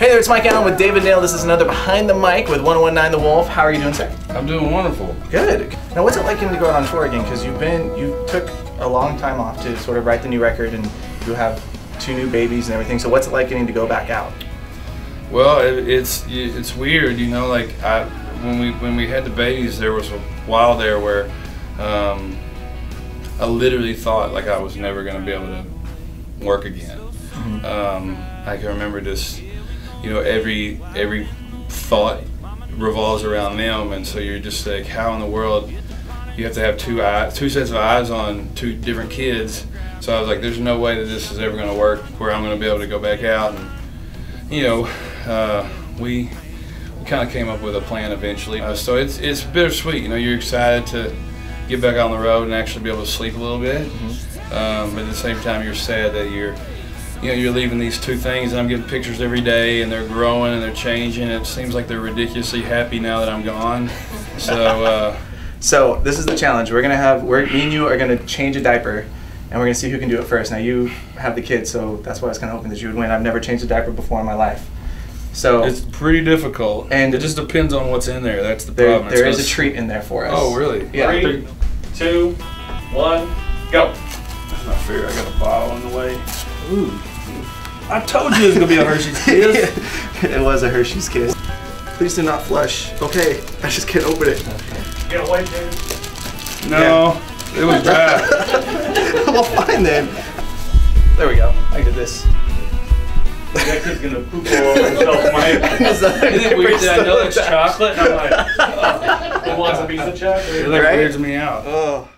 Hey there, it's Mike Allen with David Nail. This is another Behind the Mic with 1019 The Wolf. How are you doing, sir? I'm doing wonderful. Good. Now, what's it like getting to go out on tour again? Because you've been, you took a long time off to sort of write the new record, and you have two new babies and everything. So, what's it like getting to go back out? Well, it, it's it's weird, you know. Like I, when we when we had the babies, there was a while there where um, I literally thought like I was never going to be able to work again. Mm-hmm. Um, I can remember just, you know, every every thought revolves around them, and so you're just like, how in the world you have to have two eyes, two sets of eyes on two different kids. So I was like, there's no way that this is ever going to work where I'm going to be able to go back out and, you know, uh, we we kind of came up with a plan eventually. Uh, so it's it's bittersweet. You know, you're excited to get back on the road and actually be able to sleep a little bit. Um, but at the same time, you're sad that you're you know you're leaving these two things. And I'm getting pictures every day, and they're growing and they're changing. It seems like they're ridiculously happy now that I'm gone. So. Uh, So, this is the challenge. We're going to have, we're, me and you are going to change a diaper, and we're going to see who can do it first. Now, you have the kids, so that's why I was kind of hoping that you would win. I've never changed a diaper before in my life. So, It's pretty difficult, And- and it just depends on what's in there. That's the there, problem. It's there is a treat in there for us. Oh, really? Yeah. Three, two, one, go. That's not fair. I got a bottle in the way. Ooh. I told you it was gonna be a Hershey's Kiss. it was a Hershey's Kiss. Please do not flush. Okay, I just can't open it. Get away, dude. no, it was dry. well, fine then. There we go. I did this. That kid's gonna poop all over himself, Mike. Isn't it weird that I know it's chocolate? And I'm like, Who wants a piece of chocolate? it like Right? weirds me out. Oh.